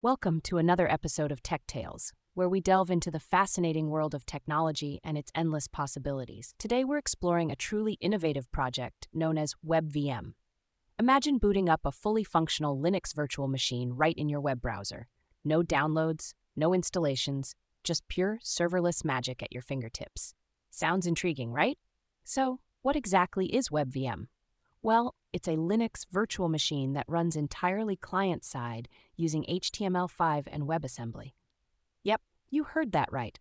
Welcome to another episode of Tech Tales, where we delve into the fascinating world of technology and its endless possibilities. Today, we're exploring a truly innovative project known as WebVM. Imagine booting up a fully functional Linux virtual machine right in your web browser. No downloads, no installations, just pure serverless magic at your fingertips. Sounds intriguing, right? So, what exactly is WebVM? Well, it's a Linux virtual machine that runs entirely client side using HTML5 and WebAssembly. Yep, you heard that right.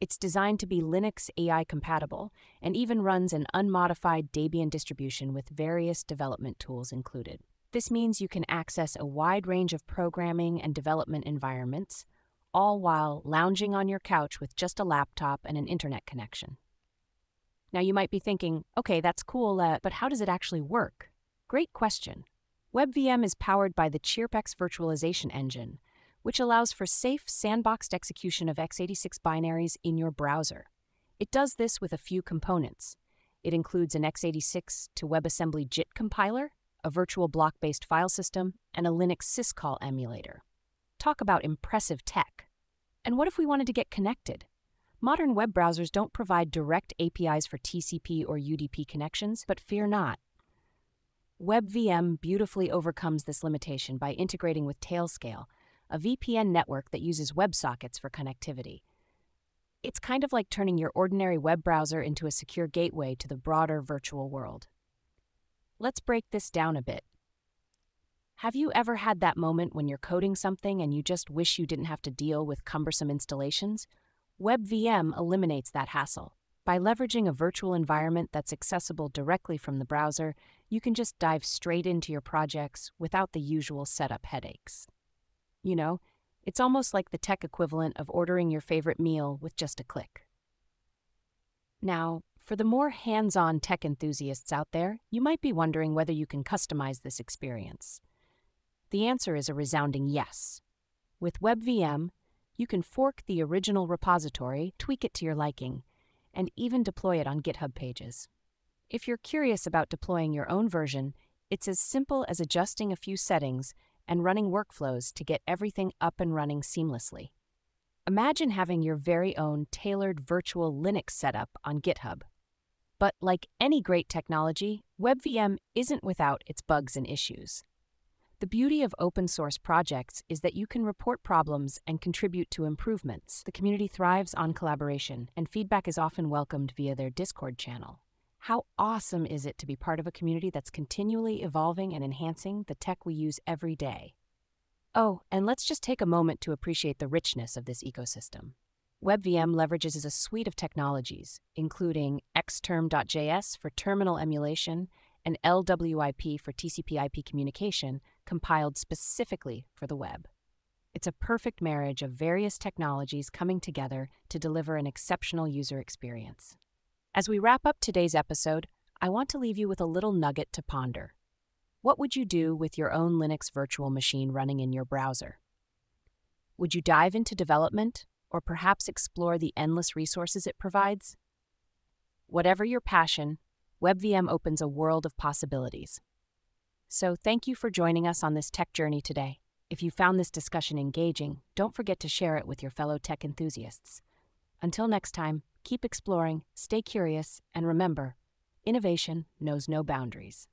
It's designed to be Linux ABI compatible and even runs an unmodified Debian distribution with various development tools included. This means you can access a wide range of programming and development environments, all while lounging on your couch with just a laptop and an internet connection. Now, you might be thinking, okay, that's cool, uh, but how does it actually work? Great question. WebVM is powered by the CheerpX virtualization engine, which allows for safe, sandboxed execution of x86 binaries in your browser. It does this with a few components. It includes an x86 to WebAssembly JIT compiler, a virtual block based file system, and a Linux syscall emulator. Talk about impressive tech. And what if we wanted to get connected? Modern web browsers don't provide direct APIs for TCP or UDP connections, but fear not. WebVM beautifully overcomes this limitation by integrating with Tailscale, a VPN network that uses WebSockets for connectivity. It's kind of like turning your ordinary web browser into a secure gateway to the broader virtual world. Let's break this down a bit. Have you ever had that moment when you're coding something and you just wish you didn't have to deal with cumbersome installations? WebVM eliminates that hassle. By leveraging a virtual environment that's accessible directly from the browser, you can just dive straight into your projects without the usual setup headaches. You know, it's almost like the tech equivalent of ordering your favorite meal with just a click. Now, for the more hands on tech enthusiasts out there, you might be wondering whether you can customize this experience. The answer is a resounding yes. With WebVM, you can fork the original repository, tweak it to your liking, and even deploy it on GitHub pages. If you're curious about deploying your own version, it's as simple as adjusting a few settings and running workflows to get everything up and running seamlessly. Imagine having your very own tailored virtual Linux setup on GitHub. But like any great technology, WebVM isn't without its bugs and issues. The beauty of open source projects is that you can report problems and contribute to improvements. The community thrives on collaboration, and feedback is often welcomed via their Discord channel. How awesome is it to be part of a community that's continually evolving and enhancing the tech we use every day? Oh, and let's just take a moment to appreciate the richness of this ecosystem. WebVM leverages a suite of technologies, including Xterm.js for terminal emulation and LWIP for TCP IP communication, compiled specifically for the web. It's a perfect marriage of various technologies coming together to deliver an exceptional user experience. As we wrap up today's episode, I want to leave you with a little nugget to ponder. What would you do with your own Linux virtual machine running in your browser? Would you dive into development or perhaps explore the endless resources it provides? Whatever your passion, WebVM opens a world of possibilities. So, thank you for joining us on this tech journey today. If you found this discussion engaging, don't forget to share it with your fellow tech enthusiasts. Until next time, keep exploring, stay curious, and remember innovation knows no boundaries.